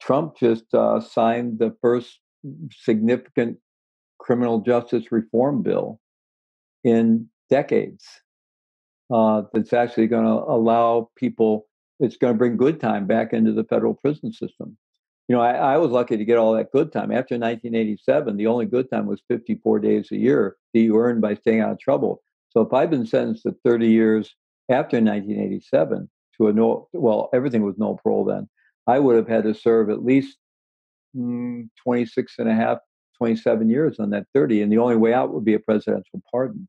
Speaker 2: Trump just uh, signed the first significant criminal justice reform bill in decades uh, that's actually going to allow people, it's going to bring good time back into the federal prison system. You know, I, I, was lucky to get all that good time. After 1987, the only good time was 54 days a year that you earned by staying out of trouble. So if I'd been sentenced to 30 years after 1987 to a no, well, everything was no parole then, I would have had to serve at least mm, 26 and a half 27 years on that 30, and the only way out would be a presidential pardon.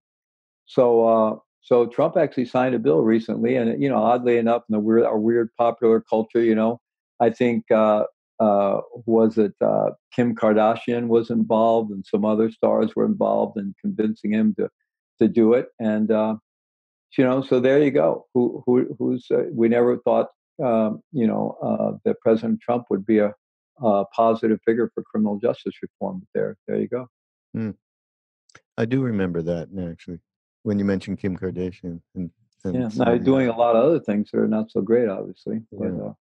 Speaker 2: So, uh, so Trump actually signed a bill recently, and you know, oddly enough, in the weird, our weird popular culture, you know, I think uh, uh, was it uh, Kim Kardashian was involved, and some other stars were involved in convincing him to to do it, and uh, you know, so there you go. Who who who's uh, we never thought um, you know that President Trump would be a uh, positive figure for criminal justice reform. But there, there you go.
Speaker 1: Mm. I do remember that actually when you mentioned Kim Kardashian. And,
Speaker 2: and yeah, now doing a lot of other things that are not so great, obviously. But, yeah. uh,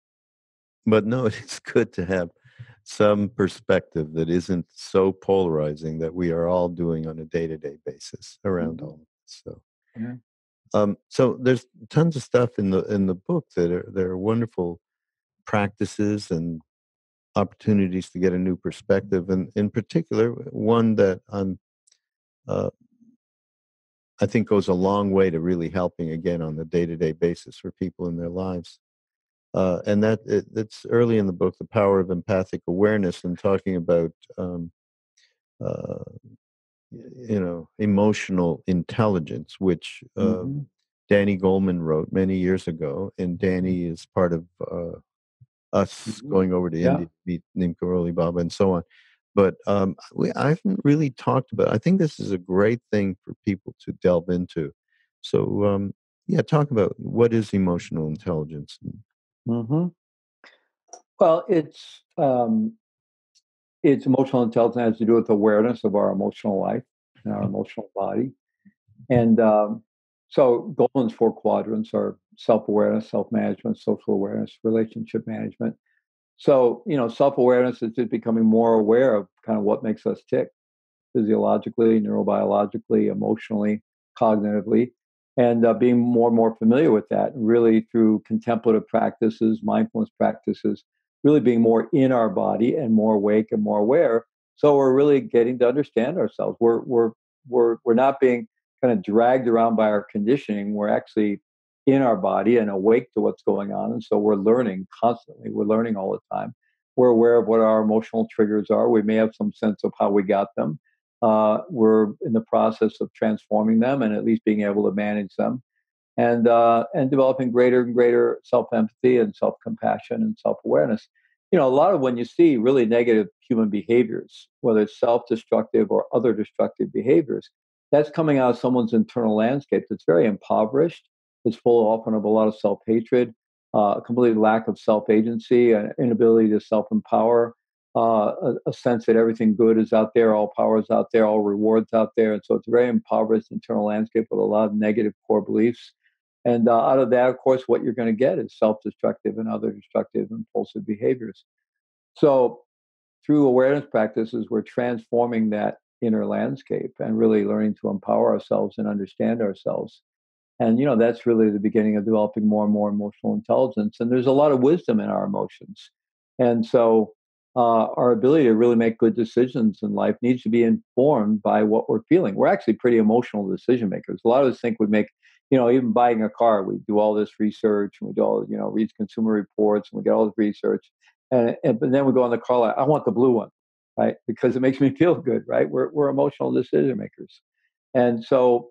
Speaker 1: but no, it's good to have some perspective that isn't so polarizing that we are all doing on a day-to-day basis around mm-hmm. all of this. So, yeah. um, so there's tons of stuff in the in the book that are there are wonderful practices and opportunities to get a new perspective, and in particular, one that I'm, uh, I think goes a long way to really helping again on the day-to-day basis for people in their lives. Uh, and that it, it's early in the book, the power of empathic awareness, and talking about, um, uh, you know, emotional intelligence, which uh, mm-hmm. Danny Goleman wrote many years ago, and Danny is part of uh, us mm-hmm. going over to yeah. India to meet Karoli Baba and so on. But um, we, I haven't really talked about. I think this is a great thing for people to delve into. So um, yeah, talk about what is emotional intelligence.
Speaker 2: Mm-hmm. Well, it's um, it's emotional intelligence has to do with awareness of our emotional life and our emotional body, and um, so Goleman's four quadrants are self-awareness, self-management, social awareness, relationship management. So, you know, self-awareness is just becoming more aware of kind of what makes us tick physiologically, neurobiologically, emotionally, cognitively, and uh, being more and more familiar with that, really through contemplative practices, mindfulness practices, really being more in our body and more awake and more aware So we're really getting to understand ourselves. We're we're we're we're not being kind of dragged around by our conditioning. We're actually in our body and awake to what's going on. And so we're learning constantly. We're learning all the time. We're aware of what our emotional triggers are. We may have some sense of how we got them. Uh, we're in the process of transforming them and at least being able to manage them and uh, and developing greater and greater self empathy and self compassion and self awareness. You know, a lot of when you see really negative human behaviors, whether it's self destructive or other destructive behaviors, that's coming out of someone's internal landscape that's very impoverished. It's full often of a lot of self hatred, uh, complete lack of self agency, an inability to self empower, uh, a, sense that everything good is out there, all power is out there, all rewards out there. And so it's a very impoverished internal landscape with a lot of negative core beliefs. And uh, out of that, of course, what you're going to get is self destructive and other destructive impulsive behaviors. So, through awareness practices, we're transforming that inner landscape and really learning to empower ourselves and understand ourselves. And, you know, that's really the beginning of developing more and more emotional intelligence. And there's a lot of wisdom in our emotions. And so, uh, our ability to really make good decisions in life needs to be informed by what we're feeling. We're actually pretty emotional decision makers. A lot of us think we make you know, even buying a car, we do all this research and we do all, you know, read consumer reports and we get all this research. And, and but then we go on the car, like, I want the blue one, right? Because it makes me feel good, right? We're, we're emotional decision makers. And so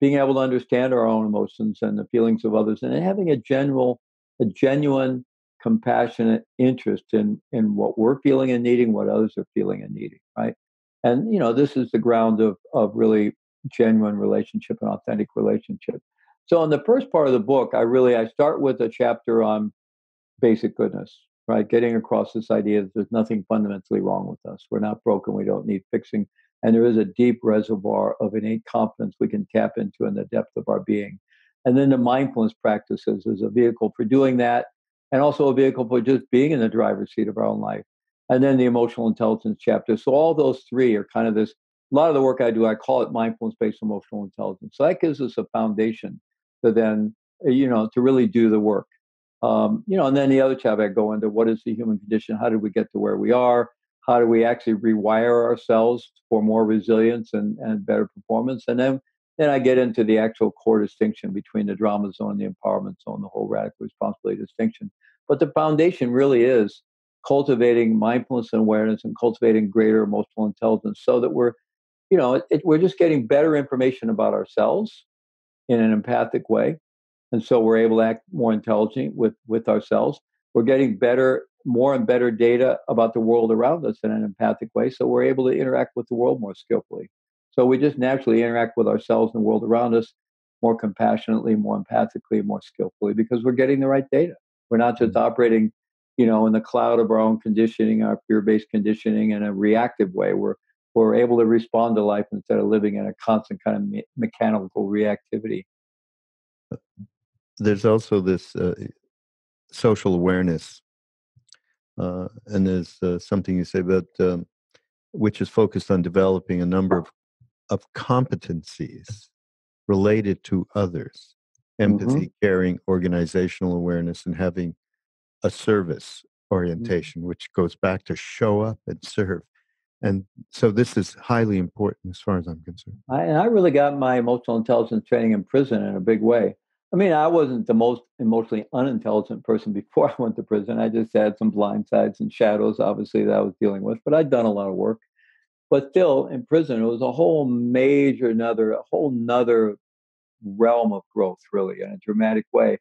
Speaker 2: being able to understand our own emotions and the feelings of others and having a general, a genuine, compassionate interest in, in what we're feeling and needing, what others are feeling and needing, right? And, you know, this is the ground of, of really genuine relationship and authentic relationship. So in the first part of the book, I really I start with a chapter on basic goodness, right? Getting across this idea that there's nothing fundamentally wrong with us. We're not broken. We don't need fixing. And there is a deep reservoir of innate confidence we can tap into in the depth of our being. And then the mindfulness practices is a vehicle for doing that, and also a vehicle for just being in the driver's seat of our own life. And then the emotional intelligence chapter. So all those three are kind of this. A lot of the work I do, I call it mindfulness-based emotional intelligence. So that gives us a foundation to then uh, you know to really do the work um, you know and then the other chapter i go into what is the human condition how did we get to where we are how do we actually rewire ourselves for more resilience and, and better performance and then then i get into the actual core distinction between the drama zone the empowerment zone the whole radical responsibility distinction but the foundation really is cultivating mindfulness and awareness and cultivating greater emotional intelligence so that we're you know it, it, we're just getting better information about ourselves in an empathic way. And so we're able to act more intelligent with, with ourselves. We're getting better, more and better data about the world around us in an empathic way. So we're able to interact with the world more skillfully. So we just naturally interact with ourselves and the world around us more compassionately, more empathically, more skillfully because we're getting the right data. We're not just mm. operating, you know, in the cloud of our own conditioning, our fear-based conditioning in a reactive way. We're we're able to respond to life instead of living in a constant kind of me- mechanical reactivity.
Speaker 1: There's also this uh, social awareness, uh, and there's uh, something you say about um, which is focused on developing a number of of competencies related to others empathy mm-hmm. caring organizational awareness and having a service mm-hmm. orientation mm-hmm. which goes back to show up and serve and so this is highly important as far as I'm concerned.
Speaker 2: I, and I really got my emotional intelligence training in prison in a big way. I mean, I wasn't the most emotionally unintelligent person before I went to prison. I just had some blind sides and shadows, obviously, that I was dealing with, but I'd done a lot of work. But still, in prison, it was a whole major, another, a whole nother realm of growth, really, in a dramatic way.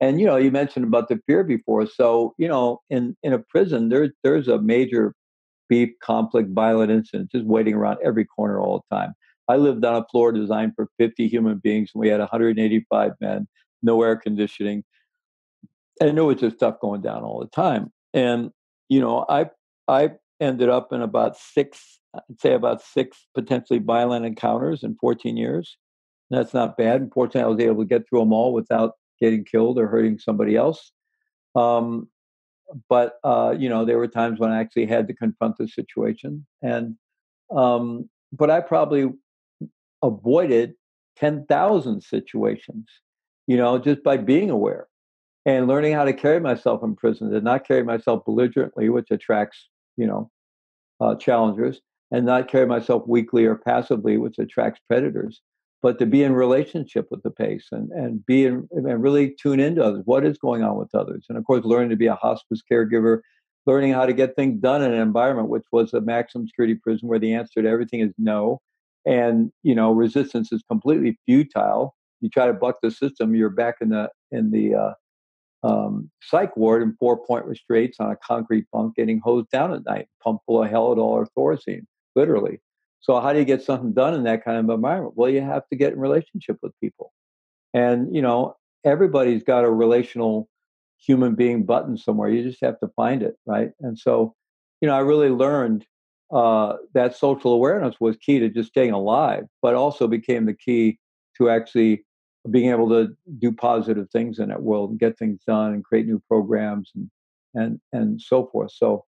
Speaker 2: And you know, you mentioned about the fear before. So, you know, in in a prison, there's there's a major beef, conflict, violent incidents, just waiting around every corner all the time. I lived on a floor designed for 50 human beings, and we had 185 men, no air conditioning. And it was just stuff going down all the time. And, you know, I I ended up in about six, I'd say about six potentially violent encounters in 14 years. And that's not bad. Unfortunately, I was able to get through them all without getting killed or hurting somebody else. Um, but uh, you know there were times when I actually had to confront the situation, and um, but I probably avoided ten thousand situations, you know, just by being aware and learning how to carry myself in prison, and not carry myself belligerently, which attracts you know uh, challengers, and not carry myself weakly or passively, which attracts predators, but to be in relationship with the pace and and be in, and really tune into others. What is going on with others? And of course, learning to be a hospice caregiver, learning how to get things done in an environment which was a maximum security prison where the answer to everything is no. And you know, resistance is completely futile. You try to buck the system, you're back in the in the uh, um, psych ward in four point restraints on a concrete bunk, getting hosed down at night, pumped full of Haldol or Thorazine, literally. So how do you get something done in that kind of environment? Well, you have to get in relationship with people. And, you know, everybody's got a relational human being button somewhere. You just have to find it, right? And so, you know, I really learned uh, that social awareness was key to just staying alive, but also became the key to actually being able to do positive things in that world and get things done and create new programs and and and so forth. So,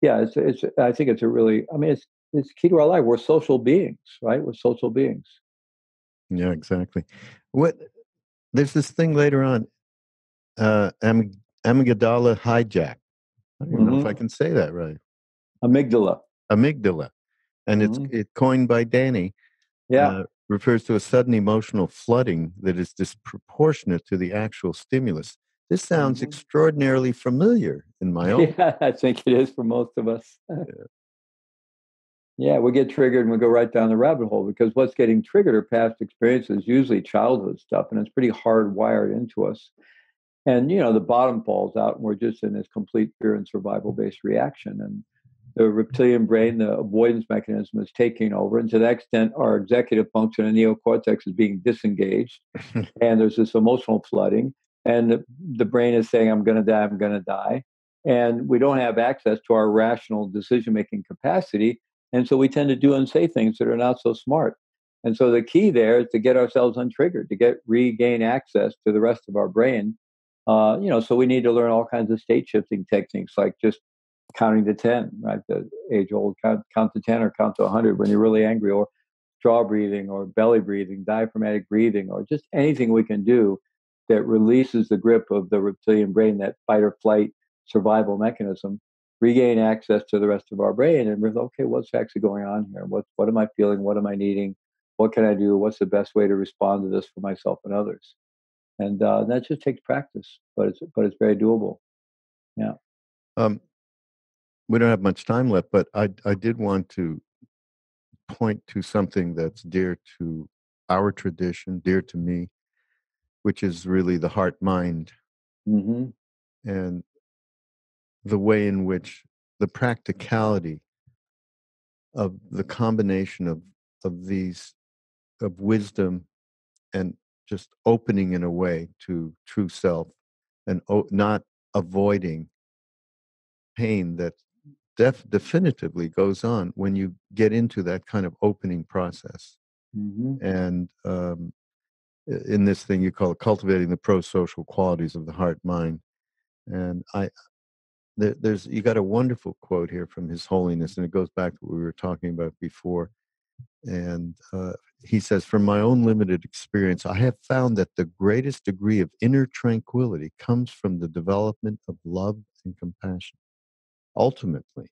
Speaker 2: yeah, it's it's. I think it's a really. I mean, it's it's key to our life. We're social beings, right? We're social beings.
Speaker 1: Yeah, exactly. What there's this thing later on, uh, am, amygdala hijack. I don't even mm-hmm. know if I mm-hmm. can say that right.
Speaker 2: Amygdala.
Speaker 1: Amygdala, and mm-hmm. it's it coined by Danny.
Speaker 2: Yeah, uh,
Speaker 1: refers to a sudden emotional flooding that is disproportionate to the actual stimulus. This sounds mm-hmm. extraordinarily familiar in my own.
Speaker 2: Yeah, I think it is for most of us. yeah. Yeah, we get triggered and we go right down the rabbit hole because what's getting triggered are past experiences, usually childhood stuff, and it's pretty hardwired into us. And you know, the bottom falls out, and we're just in this complete fear and survival-based reaction. And the reptilian brain, the avoidance mechanism, is taking over, and to that extent, our executive function and neocortex is being disengaged, and there's this emotional flooding, and the, the brain is saying, "I'm going to die. I'm going to die." And we don't have access to our rational decision making capacity and so we tend to do and say things that are not so smart. And so the key there is to get ourselves untriggered, to get regain access to the rest of our brain. Uh, you know, so we need to learn all kinds of state shifting techniques, like just counting to ten, right? The age old count, count to ten or count to hundred when you're really angry, or jaw breathing, or belly breathing, diaphragmatic breathing, or just anything we can do that releases the grip of the reptilian brain, that fight or flight survival mechanism, regain access to the rest of our brain and realize, okay, what's actually going on here? What what am I feeling? What am I needing? What can I do? What's the best way to respond to this for myself and others? And uh, that just takes practice, but it's but it's very doable. Yeah. Um,
Speaker 1: we don't have much time left, but I I did want to point to something that's dear to our tradition, dear to me, which is really the heart mind. Mm-hmm. And the way in which the practicality of the combination of of these of wisdom and just opening in a way to true self and o- not avoiding pain that def- definitively goes on when you get into that kind of opening process mm-hmm. and um, in this thing you call it cultivating the pro-social qualities of the heart mind and i there, there's you got a wonderful quote here from His Holiness, and it goes back to what we were talking about before. And uh, he says, From my own limited experience, I have found that the greatest degree of inner tranquility comes from the development of love and compassion. Ultimately,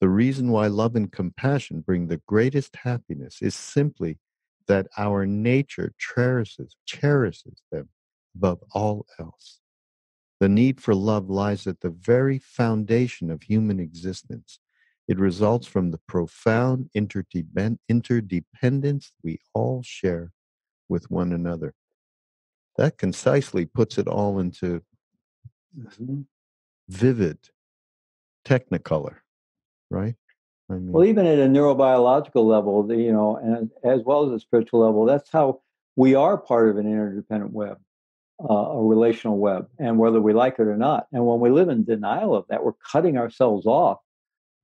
Speaker 1: the reason why love and compassion bring the greatest happiness is simply that our nature cherishes, cherishes them above all else. The need for love lies at the very foundation of human existence. It results from the profound interdependence we all share with one another. That concisely puts it all into mm-hmm. vivid technicolor, right?
Speaker 2: I mean, well, even at a neurobiological level, the, you know, and as well as a spiritual level, that's how we are part of an interdependent web uh, a relational web, and whether we like it or not. And when we live in denial of that, we're cutting ourselves off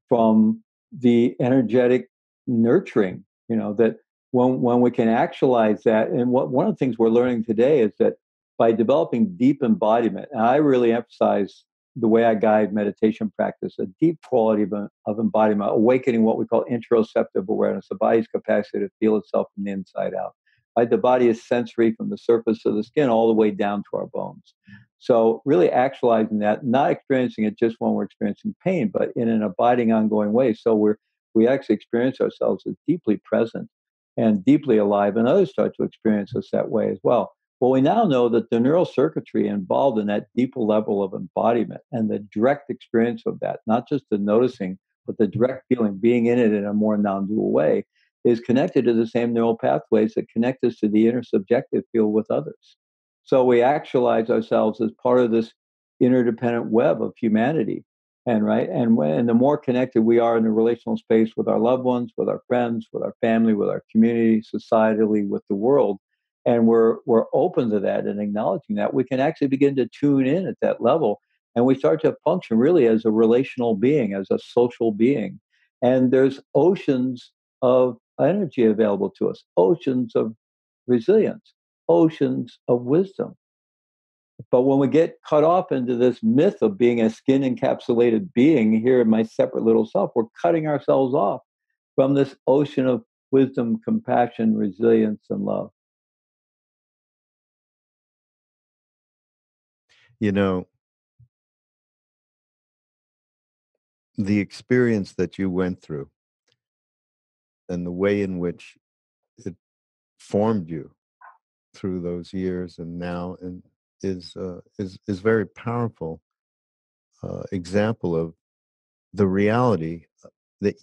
Speaker 2: from the energetic nurturing. You know that when when we can actualize that, and what one of the things we're learning today is that by developing deep embodiment, and I really emphasize the way I guide meditation practice, a deep quality of, of embodiment, awakening what we call interoceptive awareness, the body's capacity to feel itself from the inside out. Right? The body is sensory from the surface of the skin all the way down to our bones. So, really actualizing that, not experiencing it just when we're experiencing pain, but in an abiding, ongoing way. So, we're we actually experience ourselves as deeply present and deeply alive, and others start to experience us that way as well. Well, we now know that the neural circuitry involved in that deeper level of embodiment and the direct experience of that, not just the noticing, but the direct feeling, being in it in a more non dual way, is connected to the same neural pathways that connect us to the intersubjective field with others. So we actualize ourselves as part of this interdependent web of humanity. And right, and when the more connected we are in the relational space with our loved ones, with our friends, with our family, with our community, societally, with the world, and we're we're open to that and acknowledging that, we can actually begin to tune in at that level, and we start to function really as a relational being, as a social being. And there's oceans of energy available to us, oceans of resilience, oceans of wisdom. But when we get cut off into this myth of being a skin encapsulated being here in my separate little self, we're cutting ourselves off from this ocean of wisdom, compassion, resilience, and love.
Speaker 1: You know, the experience that you went through and the way in which it formed you through those years and now and is uh, is is very powerful uh, example of the reality uh, that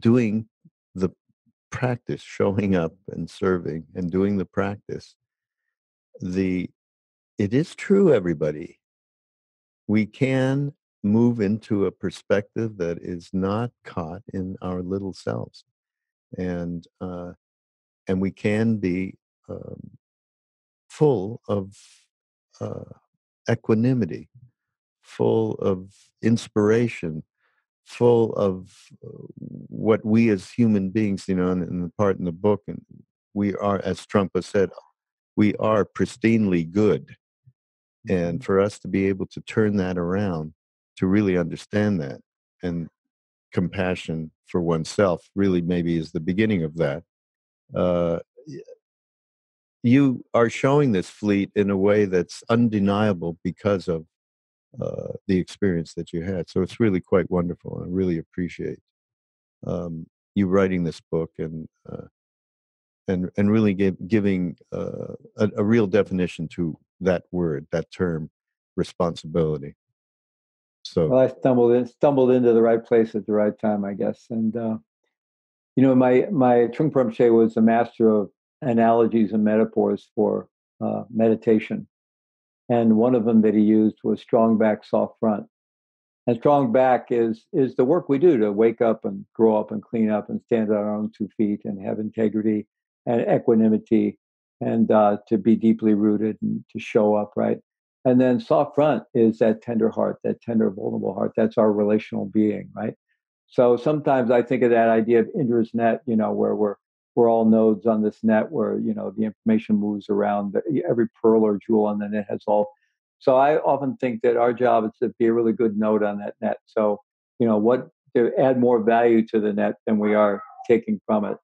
Speaker 1: doing the practice showing up and serving and doing the practice the it is true everybody. We can move into a perspective that is not caught in our little selves and uh, and we can be um, full of uh, equanimity, full of inspiration, full of uh, what we as human beings, you know, in, in the part in the book, and we are, as Trungpa has said, we are pristinely good. And mm-hmm. for us to be able to turn that around, to really understand that, and compassion for oneself really maybe is the beginning of that. Uh, you are showing this Fleet in a way that's undeniable because of uh, the experience that you had. So it's really quite wonderful. I really appreciate um, you writing this book and uh, and and really give, giving uh, a, a, real definition to that word, that term, responsibility. So
Speaker 2: well, I stumbled in, stumbled into the right place at the right time, I guess. And uh, you know, my my Trungpa Rinpoche was a master of analogies and metaphors for uh, meditation. And one of them that he used was strong back, soft front. And strong back is is the work we do to wake up and grow up and clean up and stand on our own two feet and have integrity and equanimity and uh, to be deeply rooted and to show up right. And then soft front is that tender heart, that tender, vulnerable heart. That's our relational being, right? So sometimes I think of that idea of Indra's net, you know, where we're we're all nodes on this net where you know the information moves around every pearl or jewel on the net has all so i often think that our job is to be a really good node on that net so you know what to add more value to the net than we are taking from it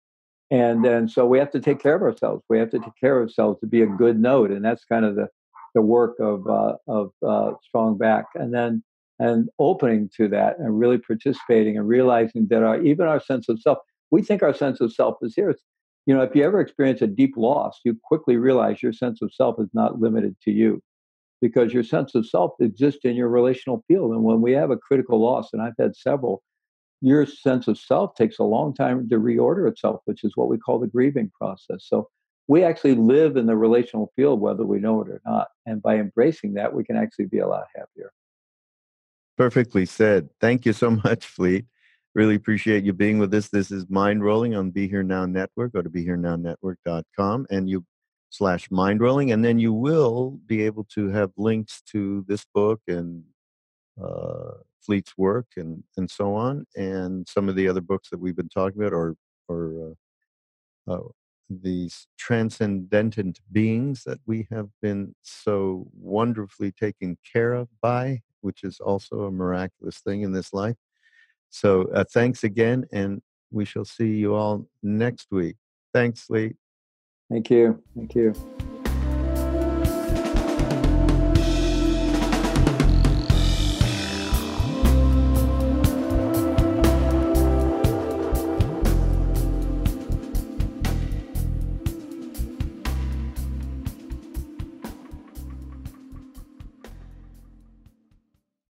Speaker 2: and then so we have to take care of ourselves we have to take care of ourselves to be a good node and that's kind of the the work of uh, of uh, strong back and then and opening to that and really participating and realizing that our even our sense of self we think our sense of self is here. It's, you know, if you ever experience a deep loss, you quickly realize your sense of self is not limited to you because your sense of self exists in your relational field. And when we have a critical loss, and I've had several, your sense of self takes a long time to reorder itself, which is what we call the grieving process. So we actually live in the relational field, whether we know it or not. And by embracing that, we can actually be a lot happier.
Speaker 1: Perfectly said. Thank you so much, Fleet. Really appreciate you being with us. This is Mindrolling on Be Here Now Network. Go to BeHereNowNetwork.com and you slash Mindrolling, and then you will be able to have links to this book and uh, Fleet's work and and so on, and some of the other books that we've been talking about, or or uh, uh, these transcendent beings that we have been so wonderfully taken care of by, which is also a miraculous thing in this life. So uh, thanks again, and we shall see you all next week. Thanks, Lee.
Speaker 2: Thank you. Thank you.